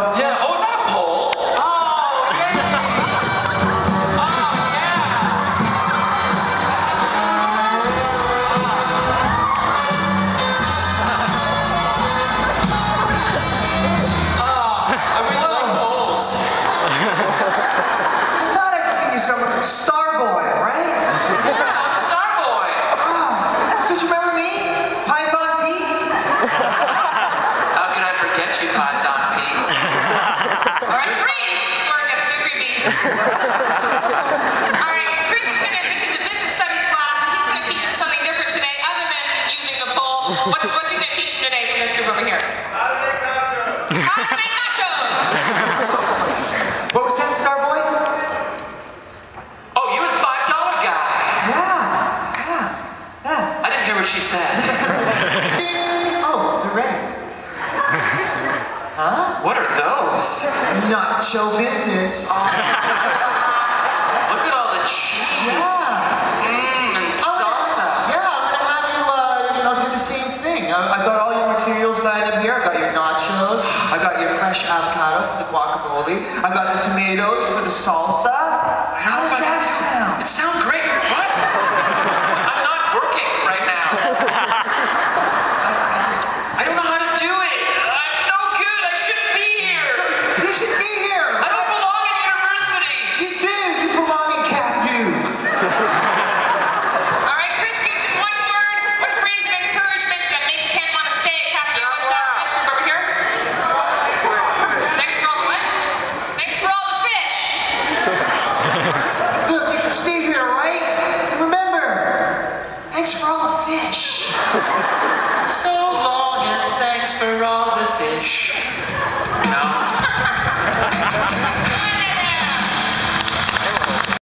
Yeah. Oh, is that a pole? Oh, yeah. Oh, and we love poles. I thought I'd seen you somewhere. Starboy, right? yeah. I really like poles. What's what's he gonna teach today from this group over here? How to make nachos. How to make nachos. What was that, Starboy? Oh, you're the five dollar guy. Yeah, yeah, yeah. I didn't hear what she said. Oh, they're ready. huh? What are those? Not show business. Look at all the cheese. Yeah. Mmm, and I'm gonna- salsa. Yeah, I'm gonna have you, uh, you know, do the same thing. I've got all your materials lined up here. I've got your nachos. I've got your fresh avocado for the guacamole. I've got the tomatoes for the salsa. How does that sound? thanks for all the fish. so long and thanks for all the fish.